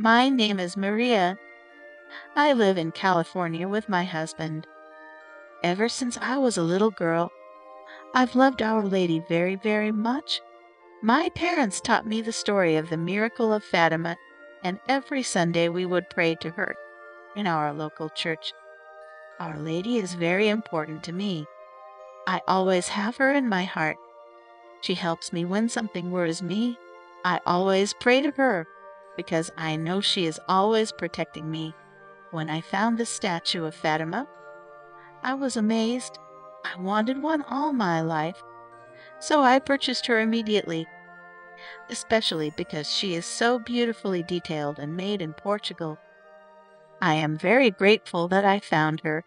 My name is Maria. I live in California with my husband. Ever since I was a little girl, I've loved Our Lady very, very much. My parents taught me the story of the miracle of Fatima, and every Sunday we would pray to her in our local church. Our Lady is very important to me. I always have her in my heart. She helps me when something worries me. I always pray to her because I know she is always protecting me. When I found this statue of Fatima, I was amazed. I wanted one all my life, so I purchased her immediately, especially because she is so beautifully detailed and made in Portugal. I am very grateful that I found her